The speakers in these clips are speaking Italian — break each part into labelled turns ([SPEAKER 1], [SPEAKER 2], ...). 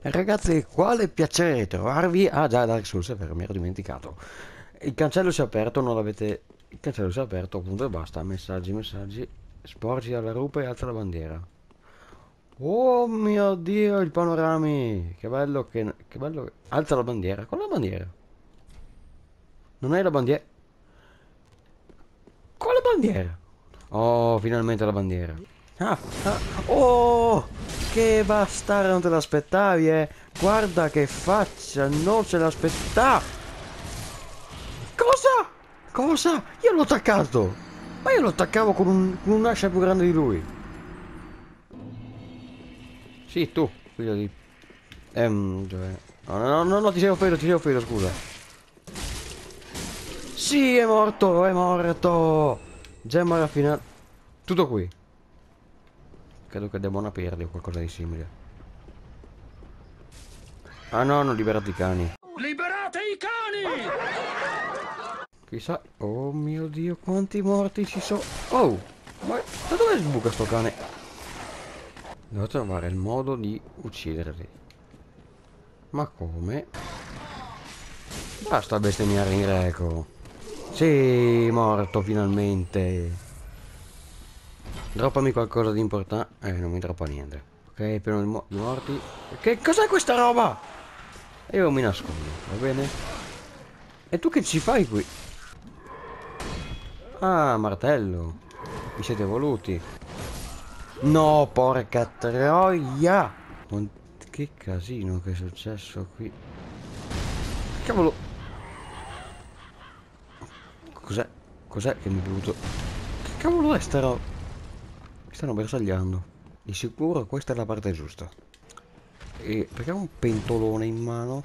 [SPEAKER 1] Ragazzi, quale piacere trovarvi. Ah già, Dark Souls, è vero, mi ero dimenticato. Il cancello si è aperto, non l'avete... Il cancello si è aperto, appunto, e basta. Messaggi, messaggi. Sporgi alla rupe e alza la bandiera. Oh mio Dio, il panorami! Che bello che... Che bello. Alza la bandiera. Con la bandiera? Non è la bandiera? Con la bandiera? Oh, finalmente la bandiera. Ah, ah, oh! Che bastardo, non te l'aspettavi, eh? Guarda che faccia, non se l'aspettava! Cosa? Cosa? Io l'ho attaccato! Ma io lo attaccavo con, un, con un'ascia più grande di lui! Sì, tu, figlio di... Ehm, cioè... No, no, no, no, ti sei offeso, ti sei offeso, scusa. Sì, è morto, è morto! Gemma raffinata... Tutto qui. Credo che demona perdi o qualcosa di simile. Ah no, hanno liberato i cani.
[SPEAKER 2] Liberate i cani!
[SPEAKER 1] Chissà... Oh mio Dio, quanti morti ci sono... Oh! Ma da dove sbuca sto cane? Devo trovare il modo di ucciderli. Ma come? Basta bestemmiare in greco. Sì, morto finalmente. Droppami qualcosa di importante. Eh, non mi droppa niente. Ok, pieno di, mo morti. Che cos'è questa roba? Io mi nascondo, va bene? E tu che ci fai qui? Ah, martello. Vi siete voluti. No, porca troia! Che casino che è successo qui. Cavolo. Cos'è? Cos'è che mi è venuto? Che cavolo è sta roba? Stanno bersagliando. Di sicuro questa è la parte giusta. E perché ha un pentolone in mano?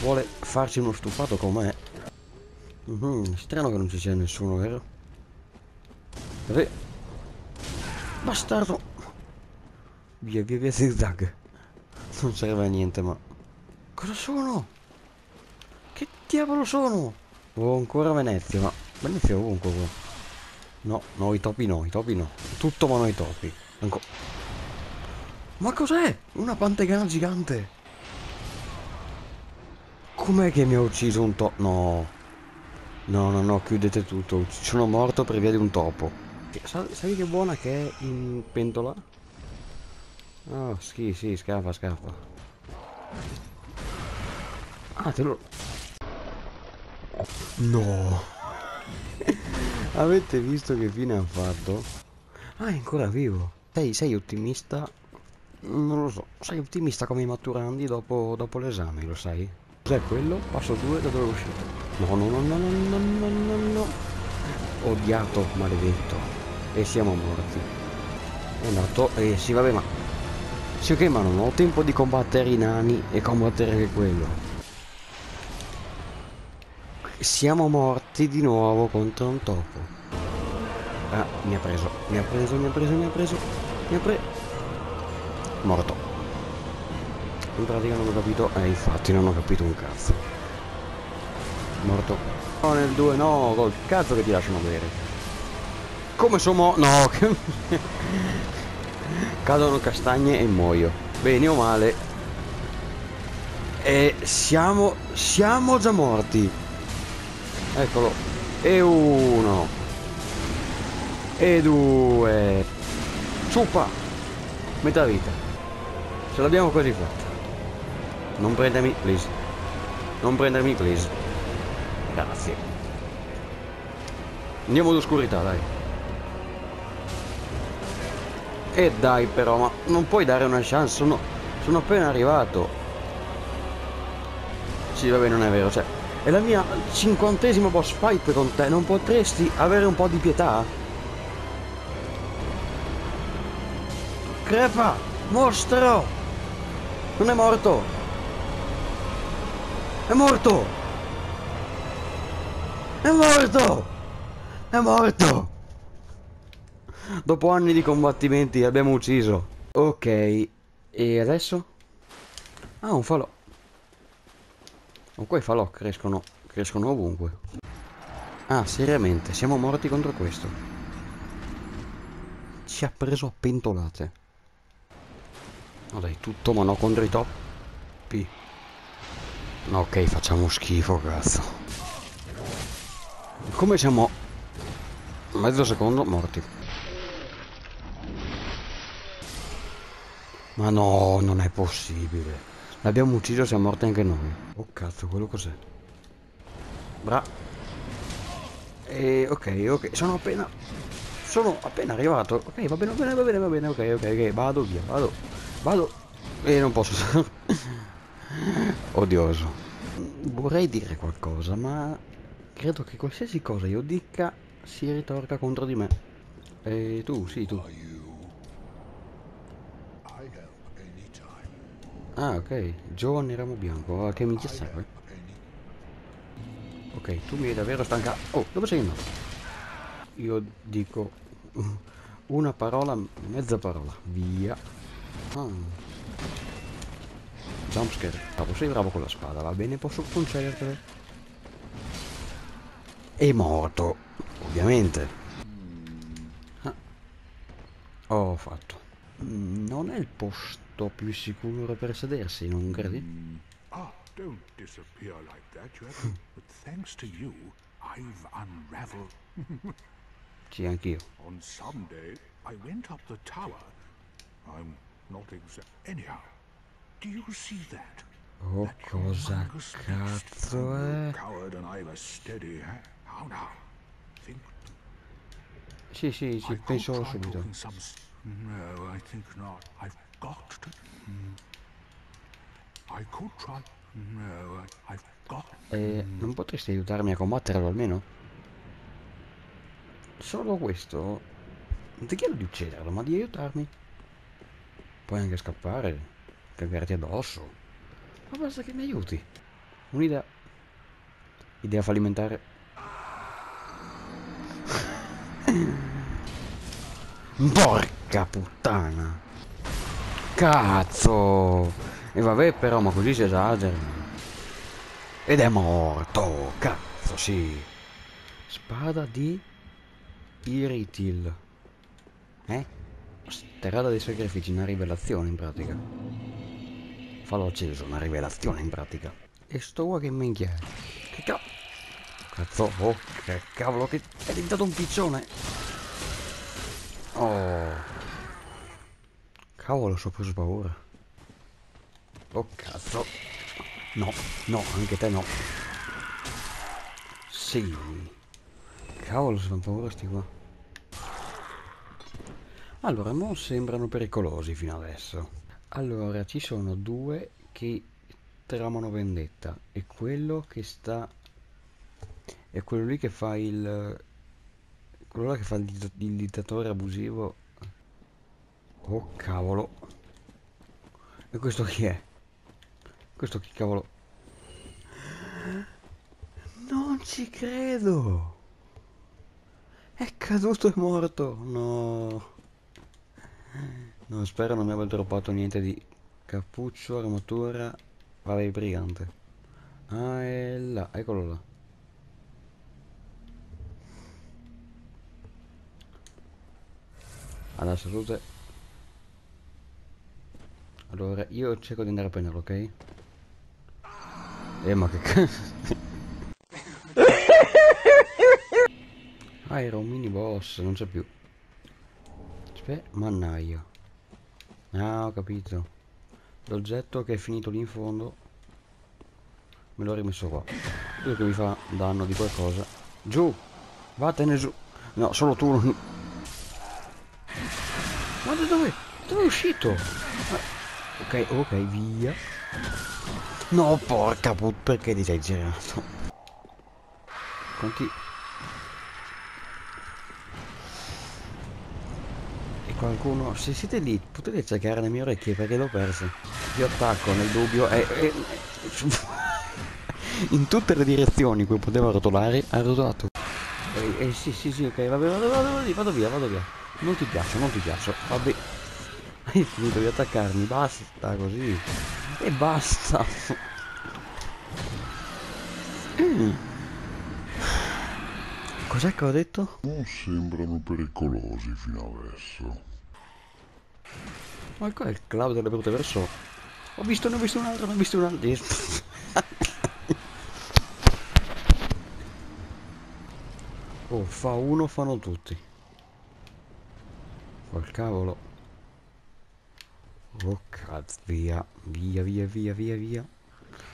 [SPEAKER 1] Vuole farci uno stufato con me? Mm -hmm, strano che non ci sia nessuno, vero? Vabbè. Bastardo! Via, via, via, zigzag. Non serve a niente, ma... Cosa sono? Che diavolo sono? Oh, ancora Venezia, ma... Venezia ovunque qua. No, no, i topi no, i topi no. Tutto ma i topi. Anco... Ma cos'è? Una pantegana gigante. Com'è che mi ha ucciso un topo? No. No, no, no, chiudete tutto. Sono morto per via di un topo. Sai, sai che buona che è in pentola? Oh, sì, sì, scappa, scappa. Ah, te lo... No. Avete visto che fine ha fatto? Ah, è ancora vivo. Sei, sei ottimista? Non lo so. Sei ottimista come i maturandi dopo, dopo l'esame, lo sai? Cos'è quello? Passo 2 da dove è uscito? No, no, no, no, no, no, no, no. Odiato, oh, maledetto. E siamo morti. È andato... Eh sì, vabbè, ma... Sì, ok, ma non ho tempo di combattere i nani e combattere quello. Siamo morti di nuovo contro un topo. Ah, mi ha preso, mi ha preso, mi ha preso, mi ha preso, mi ha preso. Morto. In pratica non ho capito, eh infatti non ho capito un cazzo. Morto. No, nel 2 no, col cazzo che ti lasciano bere. Come sono No, Cadono castagne e muoio. Bene o male. E siamo... siamo già morti. Eccolo. E uno. E due. Ciuppa. Metà vita. Ce l'abbiamo quasi fatta. Non prendermi, please. Non prendermi, please. Grazie. Andiamo all'oscurità, dai. E dai però, ma non puoi dare una chance, sono, sono appena arrivato. Sì, vabbè, non è vero, cioè, è la mia cinquantesima boss fight con te, non potresti avere un po' di pietà? Crepa! Mostro! Non è morto! È morto! È morto! È morto! Dopo anni di combattimenti abbiamo ucciso. Ok, e adesso? Ah, un falò. Con quei falò crescono, crescono ovunque. Ah, seriamente, siamo morti contro questo. Ci ha preso a pentolate. No dai, tutto ma no contro i toppi. Ok, facciamo schifo, cazzo. Come siamo mezzo secondo morti. Ma no, non è possibile. L'abbiamo ucciso, siamo morti anche noi. Oh cazzo, quello cos'è? Bra. E ok, ok, sono appena... Sono appena arrivato. Ok, va bene, va bene, va bene, va bene, ok, ok, ok, vado via, vado. Vado. E non posso. Odioso. Vorrei dire qualcosa, ma credo che qualsiasi cosa io dica si ritorca contro di me. E tu, sì, tu. Ah, ok. Giovane ramo bianco. A che minchia serve? Ok, tu mi hai davvero stanca... Oh, dove sei andato? Io dico una parola, mezza parola. Via. Ah. Jumpscare. Bravo, sei bravo con la spada, va bene, posso concedertelo. È morto, ovviamente. Ah. Ho fatto. Mm, Non è il posto più sicuro per sedersi, non credi?
[SPEAKER 3] Ah, don't disappear like that, Jack. but thanks to you, I've unraveled.
[SPEAKER 1] Sì, anch'io.
[SPEAKER 3] On some day, I went up the tower. I'm not exact. Anyhow, do you see that?
[SPEAKER 1] Oh,
[SPEAKER 3] That
[SPEAKER 1] cosa cazzo è?
[SPEAKER 3] coward and I've a steady hand. How now? Think
[SPEAKER 1] Sì, sì, ci penso subito.
[SPEAKER 3] No, I think not. I've got to. Hmm. I could try. No, I've got.
[SPEAKER 1] Eh, non potresti aiutarmi a combatterlo almeno? Solo questo? Non ti chiedo di ucciderlo, ma di aiutarmi. Puoi anche scappare, cagarti addosso. Ma basta che mi aiuti. Un'idea. Idea fallimentare. Porca puttana. Cazzo. E vabbè però, ma così si esagera. Ed è morto. Cazzo, sì. Spada di Iritil. Eh? Sterrata dei sacrifici, una rivelazione in pratica. Fallo acceso, una rivelazione in pratica. E sto qua che minchia? Che cavolo? Cazzo, oh, che cavolo, che è diventato un piccione. Oh. Cavolo, ho preso paura. Oh, cazzo. No, no, anche te no. Sì. Cavolo, sono paura sti qua. Allora, non sembrano pericolosi fino adesso. Allora, ci sono due che tramano vendetta e quello che sta... è quello lì che fa il... quello là che fa il, ditt- il dittatore abusivo. Oh cavolo. E questo chi è? Questo chi cavolo? Non ci credo! È caduto e morto! No! No, spero non mi abbia droppato niente di cappuccio, armatura, vabbè, brigante. Ah, è là, eccolo là. Alla salute. Allora, io cerco di andare a prenderlo, ok? Eh, ma che cazzo? Ah, era un mini boss, non c'è più. Aspetta, mannaia. Ah, ho capito. L'oggetto che è finito lì in fondo me l'ho rimesso qua. Quello che mi fa danno di qualcosa. Giù! Vattene giù! No, solo tu. Ma da dove? Dove è uscito? Ah, Ok, ok, via. No, porca puttana, perché ti sei girato? Quanti... E qualcuno... Se siete lì, potete cercare le mie orecchie perché l'ho perso. Io attacco nel dubbio e... e- In tutte le direzioni cui poteva rotolare, ha rotolato. Eh, eh, sì, sì, sì, ok, vabbè, vado, vado, vado, vado via, vado via. Non ti piaccio, non ti piaccio, vabbè. Hai finito di attaccarmi, basta così. E basta. Mm. Cos'è che ho detto?
[SPEAKER 4] Non sembrano pericolosi fino adesso.
[SPEAKER 1] Ma qua è il club delle brutte persone. Ho visto, ne ho visto un altro, ne ho visto un altro. oh, fa uno, fanno tutti. Col cavolo. Oh cazzo, via, via, via, via, via, via.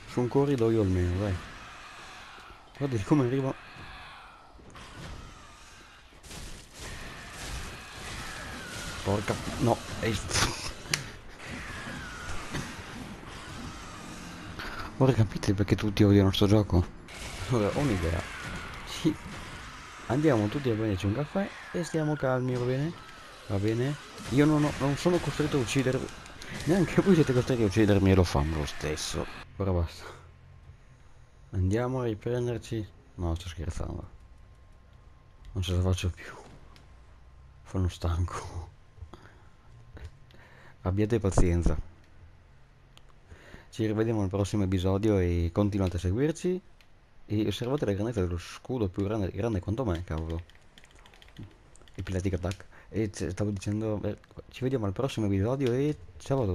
[SPEAKER 1] Su un corridoio almeno, dai. Guarda come arriva. Porca... No, è... Ora capite perché tutti odiano sto gioco? Allora, ho un'idea. Sì. Andiamo tutti a prenderci un caffè e stiamo calmi, va bene? Va bene? Io non, ho, non sono costretto a uccidervi. Neanche voi siete costretti a uccidermi e lo fanno lo stesso. Ora basta. Andiamo a riprenderci. No, sto scherzando. Non ce la faccio più. Sono stanco. Abbiate pazienza. Ci rivediamo al prossimo episodio e continuate a seguirci. E osservate la grandezza dello scudo più grande, grande quanto me, cavolo. Epiletic attack. E stavo dicendo, beh, ci vediamo al prossimo episodio e ciao a tutti.